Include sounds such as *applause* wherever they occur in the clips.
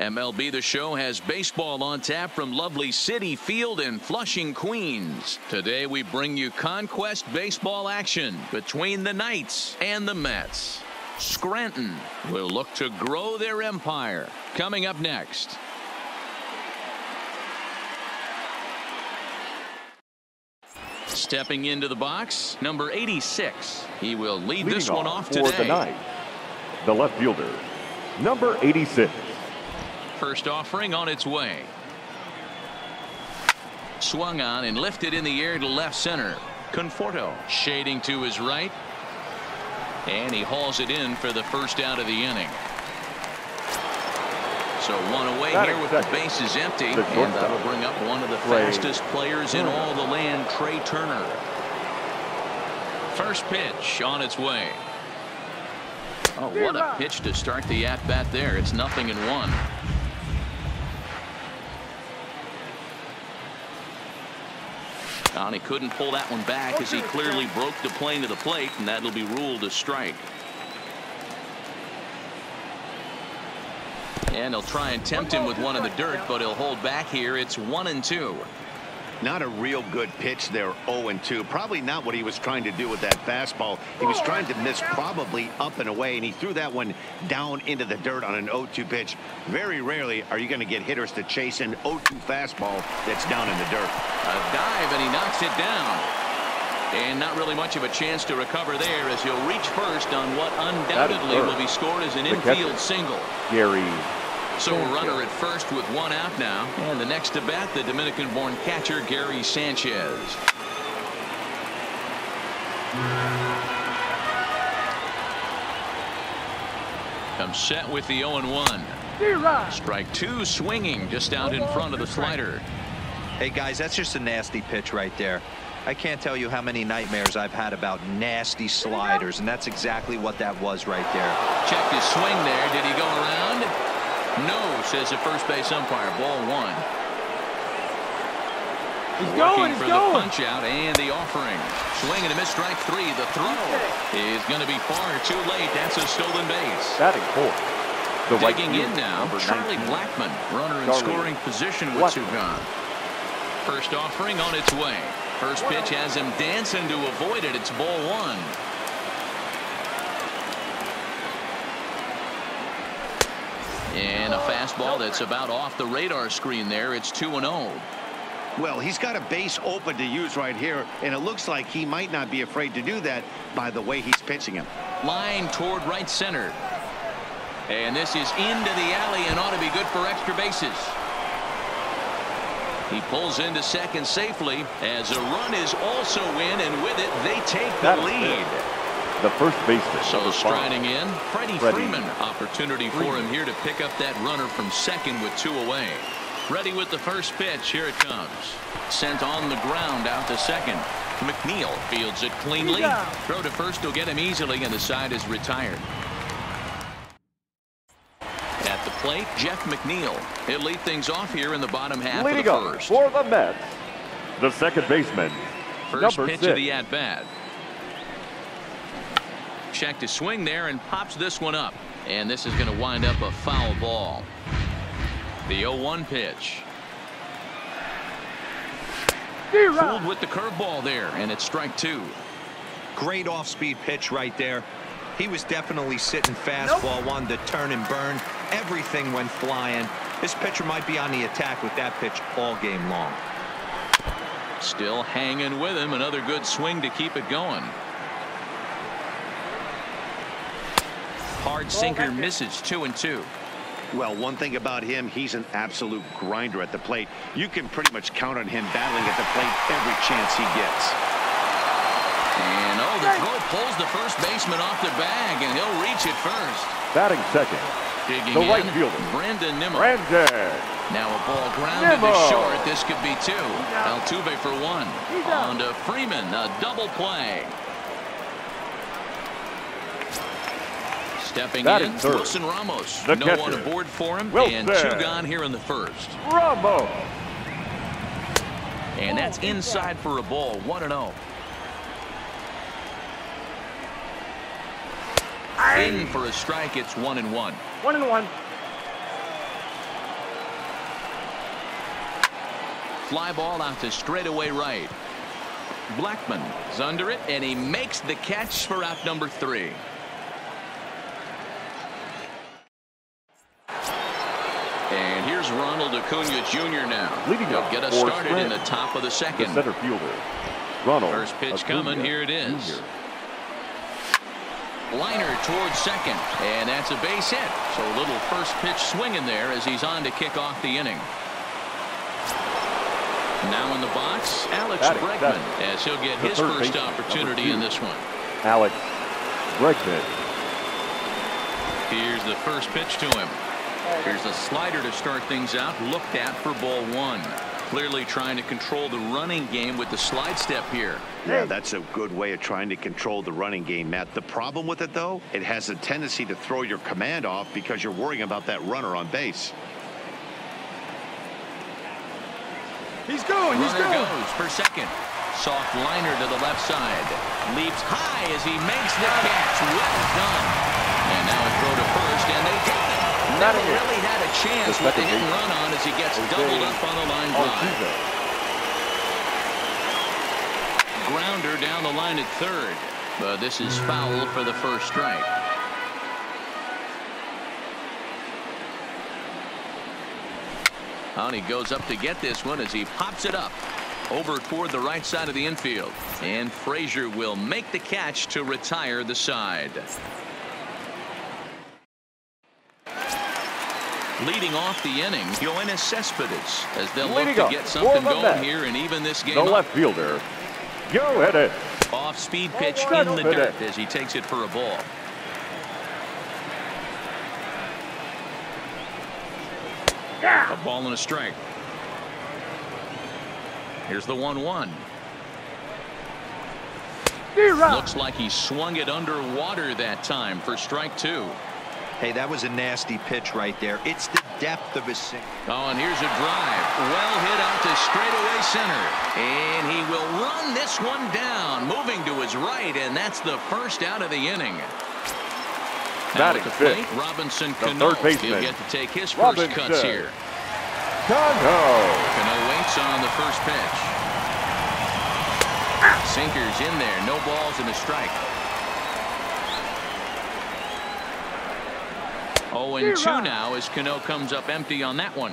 MLB The Show has baseball on tap from lovely Citi Field in Flushing, Queens. Today we bring you conquest baseball action between the Knights and the Mets. Scranton will look to grow their empire. Coming up next. Stepping into the box, number 86. He will lead Leading this one off for today. the night, the left fielder, number 86. First offering on its way. Swung on and lifted in the air to left center. Conforto shading to his right. And he hauls it in for the first out of the inning. So one away Batting here with the bases empty. The And that'll bring up one of the Trey fastest players in all the land, Trea Turner. First pitch on its way. Oh, what a pitch to start the at bat there. It's nothing in one. And he couldn't pull that one back as he clearly broke the plane to the plate, and that'll be ruled a strike. And he'll try and tempt him with one in the dirt, but he'll hold back here. It's one and two. Not a real good pitch there 0-2 probably not what he was trying to do with that fastball he was trying to miss probably up and away and he threw that one down into the dirt on an 0-2 pitch very rarely are you going to get hitters to chase an 0-2 fastball that's down in the dirt A dive, and he knocks it down. And not really much of a chance to recover there as he'll reach first on what undoubtedly will be scored as an The catcher. infield single. Gary So a runner at first with one out now. And the next to bat, the Dominican-born catcher, Gary Sanchez. Comes set with the 0-1. Strike two swinging just out in front of the slider. Hey guys, that's just a nasty pitch right there. I can't tell you how many nightmares I've had about nasty sliders, and that's exactly what that was right there. Checked his swing there. Did he go around? No, says the first base umpire. Ball one. He's Working going, for he's the punch out and the offering. Swing and a miss strike three. The throw is going to be far too late. That's a stolen base. batting fourth. The Digging in now, Charlie 19. Blackmon, runner in Charlie scoring position with two gone. First offering on its way. First pitch has him dancing to avoid it. It's ball one. And a fastball that's about off the radar screen there. It's 2 and oh. 0. well he's got a base open to use right here and it looks like he might not be afraid to do that by the way he's pitching him Line toward right center. And this is into the alley and ought to be good for extra bases. He pulls into second safely as a run is also in and with it they take the That is lead. The first baseman. So number striding five. in Freddie, Freddie Freeman opportunity for him here to pick up that runner from second with two away. Ready with the first pitch. Here it comes. Sent on the ground out to second. McNeil fields it cleanly. Throw to first will get him easily and the side is retired. At plate Jeff McNeil. He'll lead things off here in the bottom half Leading of the first. for the Mets, the second baseman, First number pitch six. of the at bat. Checked his swing there and pops this one up. And this is going to wind up a foul ball. The 0-1 pitch. Fooled with the curveball there, and it's strike two. Great off-speed pitch right there. He was definitely sitting fastball, wanted to turn and burn. Everything went flying. This pitcher might be on the attack with that pitch all game long. Still hanging with him. Another good swing to keep it going. Hard sinker misses two and two. Well, one thing about him, he's an absolute grinder at the plate. You can pretty much count on him battling at the plate every chance he gets. And oh, the throw pulls the first baseman off the bag, and he'll reach it first. Batting second, Digging The right in, fielder. Brandon Nimmo. Brandon. Now a ball grounded Nimmo. to short. This could be two. Altuve for one. On to Freeman. A double play. Stepping Batting in. Wilson Ramos. The no catcher. one aboard for him, Wilson. and two gone here in the first. Ramos. And that's inside for a ball. 1 0. In for a strike. It's 1 and 1. One and one. Fly ball out to straightaway right. Blackmon is under it, and he makes the catch for out number three. And here's Ronald Acuna Jr. now. Leading get us started in the top of the second. The center fielder. Ronald First pitch Acuna coming. Here it is. Jr. Liner towards second, and that's a base hit. So a little first pitch swinging there as he's on to kick off the inning. Now in the box, Alex Batting Bregman, as he'll get his first opportunity in this one. Alex Bregman. Here's the first pitch to him. Here's a slider to start things out, looked at for ball one. Clearly trying to control the running game with the slide step here. Yeah, that's a good way of trying to control the running game, Matt. The problem with it, though, it has a tendency to throw your command off because you're worrying about that runner on base. He's going. He's Runner going. goes for second. Soft liner to the left side. Leaps high as he makes the catch. Well done. And now a throw to first, and they get it. Not Batting really had a chance with the hit and run on as he gets doubled up on the line drive. Grounder down the line at third. But this is foul for the first strike. On he goes up to get this one as he pops it up over toward the right side of the infield. And Frazier will make the catch to retire the side. Leading off the inning, Yoenis Cespedes, as they'll look to get something going here and even this game The up. left fielder, Joe Edit. Off speed pitch in the dirt that. as he takes it for a ball. A ball and a strike. Here's the 1 1. Looks like he swung it underwater that time for strike two. Hey, that was a nasty pitch right there. It's the depth of his single. Oh, and here's a drive. Well hit out to straightaway center. And he will run this one down, moving to his right, and that's the first out of the inning. Now Batting at the fifth, plate, Robinson the Cano. third baseman, He'll get to take his first Robinson. cuts here. Cano. Cano waits on the first pitch. Sinkers in there. No balls and a strike. 0 and 2 now as Cano comes up empty on that one.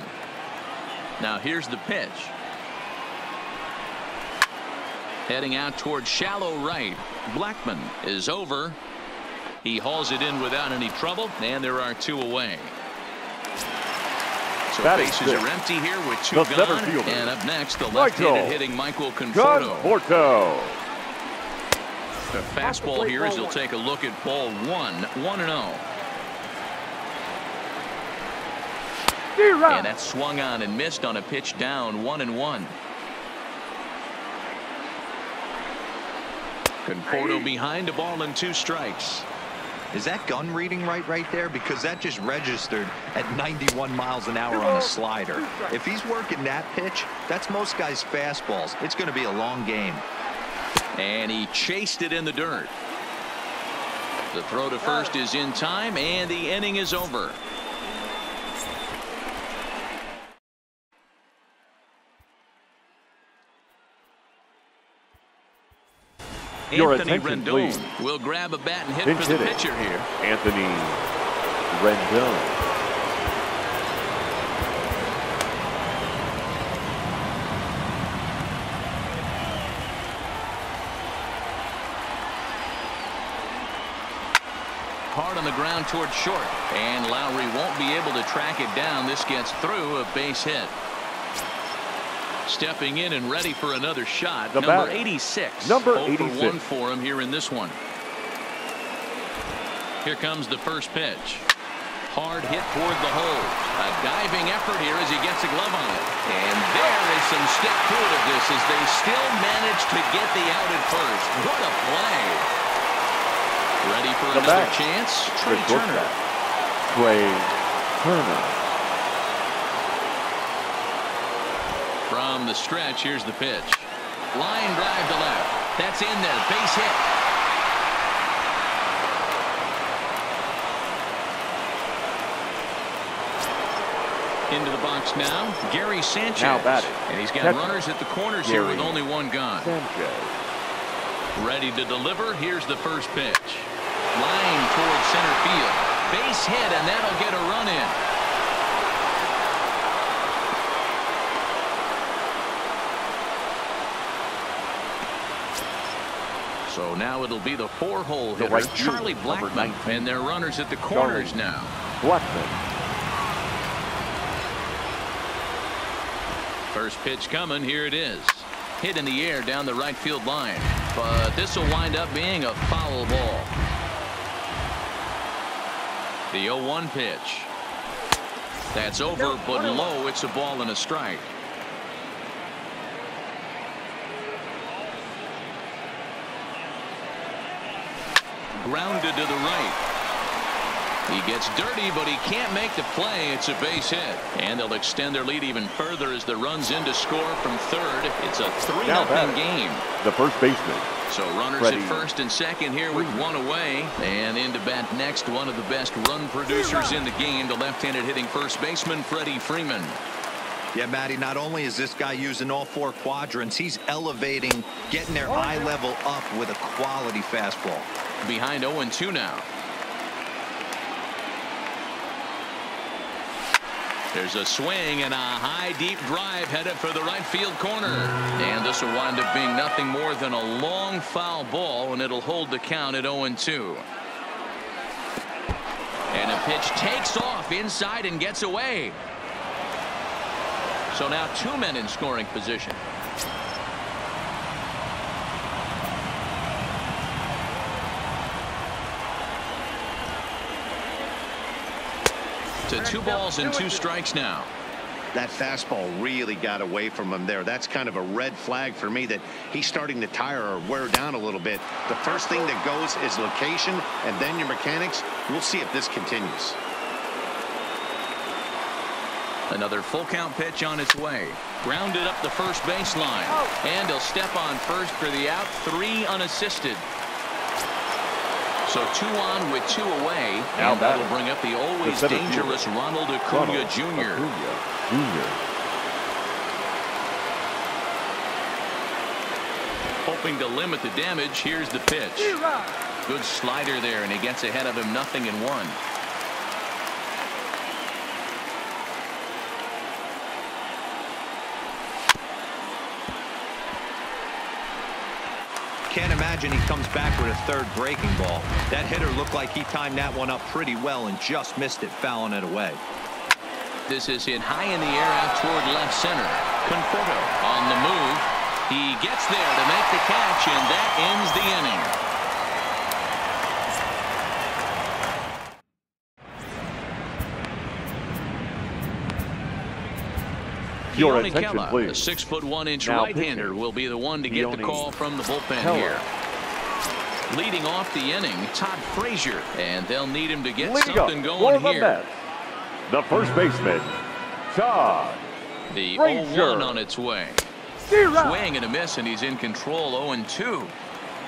Now here's the pitch. Heading out toward shallow right. Blackmon is over. He hauls it in without any trouble, and there are two away. So Batting bases sixth. are empty here with two The center gone. And up next, the left-handed hitting Michael Conforto. Conforto. The fastball here as he'll take a look at ball one, 1 and 0. And that swung on and missed on a pitch down, 1 and 1. Conforto behind a ball and two strikes. Is that gun reading right right there? Because that just registered at 91 miles an hour on a slider. If he's working that pitch, that's most guys' fastballs. It's going to be a long game. And he chased it in the dirt. The throw to first is in time, and the inning is over. Your Anthony Rendon please. will grab a bat and hit Pinch for the pitcher here. Anthony Rendon. Hard on the ground towards short. And Lowrie won't be able to track it down. This gets through a base hit. Stepping in and ready for another shot. The number batter. 86. Number 0 for 86. 1 for him here in this one. Here comes the first pitch. Hard hit toward the hole. A diving effort here as he gets a glove on it. And there is some stick to of this as they still manage to get the out at first. What a play. Ready for The another back. chance. Trea Turner. Trea Turner. From the stretch, here's the pitch. Line drive to left. That's in there. Base hit. Into the box now, Gary Sanchez. Now batting. And he's got runners at the corners here with only one gone. Sanchez. Ready to deliver. Here's the first pitch. Line towards center field. Base hit, and that'll get a run in. So now it'll be the four-hole The hitter, right Charlie number Blackmon, and their runners at the corners now. Blackmon. First pitch coming. Here it is. Hit in the air down the right field line. But this will wind up being a foul ball. The 0-1 pitch. That's over, but low. It's a ball and a strike. Grounded to the right. He gets dirty, but he can't make the play. It's a base hit. And they'll extend their lead even further as the runs in to score from third. It's a 3 Now nothing game. The first baseman. So runners Freddie. at first and second here with one away. And into bat next, one of the best run producers in the game, the left-handed hitting first baseman, Freddie Freeman. Yeah, Matty, not only is this guy using all four quadrants, he's elevating, getting their eye level up with a quality fastball. Behind 0-2 now. There's a swing and a high deep drive headed for the right field corner. And this will wind up being nothing more than a long foul ball and it'll hold the count at 0-2. And a pitch takes off inside and gets away. So now two men in scoring position. To two balls and two strikes now. That fastball really got away from him there. That's kind of a red flag for me that he's starting to tire or wear down a little bit. The first thing that goes is location and then your mechanics. We'll see if this continues. Another full count pitch on its way. Grounded up the first baseline. Oh. And he'll step on first for the out. Three unassisted. So two on with two away. Now and that'll bring up the always center dangerous fielder. Ronald Acuna Ronald Jr. Acuna Jr. Hoping to limit the damage. Here's the pitch. Good slider there, and he gets ahead of him nothing in one. Can't imagine he comes back with a third breaking ball. That hitter looked like he timed that one up pretty well and just missed it, fouling it away. This is hit high in the air out toward left center. Conforto on the move. He gets there to make the catch, and that ends the inning. Your Keone attention, Kela, please. a six foot one inch Now right-hander, will be the one to get the call from the bullpen Kela. here. Leading off the inning, Todd Frazier, and they'll need him to get something going the here. Mets. The first baseman, Todd The Frazier. 0-1 on its way. Swing and a miss, and he's in control 0-2.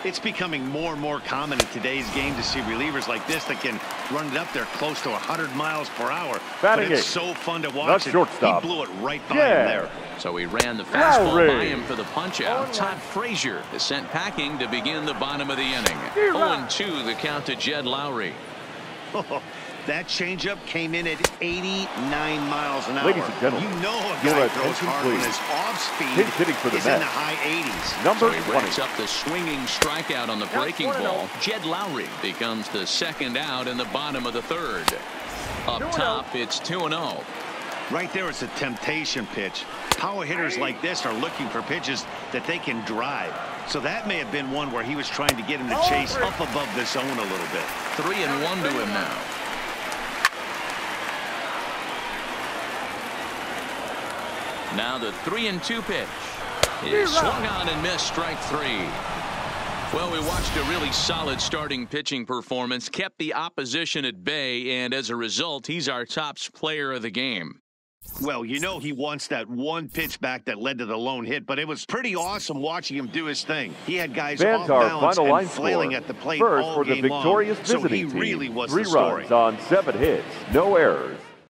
It's becoming more and more common in today's game to see relievers like this that can run it up there close to 100 miles per hour. Batting but it's eighth. so fun to watch. The it. shortstop. He blew it right by Yeah. him there. So he ran the fastball Lowrie. by him for the punch out. Oh, Todd Frazier is sent packing to begin the bottom of the inning. 0-2 the count to Jed Lowrie. *laughs* that changeup came in at 89 miles an hour. Ladies and gentlemen, you know a your guy throws attention, hard when please. his off speed Pitch hitting for the is in the high 80s. Number So he 20. breaks up the swinging strikeout on the breaking ball. Jed Lowrie becomes the second out in the bottom of the third. Up top, it's 2-0. Right there, it's a temptation pitch. Power hitters like this are looking for pitches that they can drive. So that may have been one where he was trying to get him to chase up above the zone a little bit. Three and one to him now. Now the three and two pitch is swung on and missed strike three. Well, we watched a really solid starting pitching performance, kept the opposition at bay, and as a result, he's our top player of the game. Well, you know he wants that one pitch back that led to the lone hit, but it was pretty awesome watching him do his thing. He had guys Fans off balance final line and flailing at the plate First all for the game long. victorious So visiting he team. really was Three the story. runs on seven hits, no errors.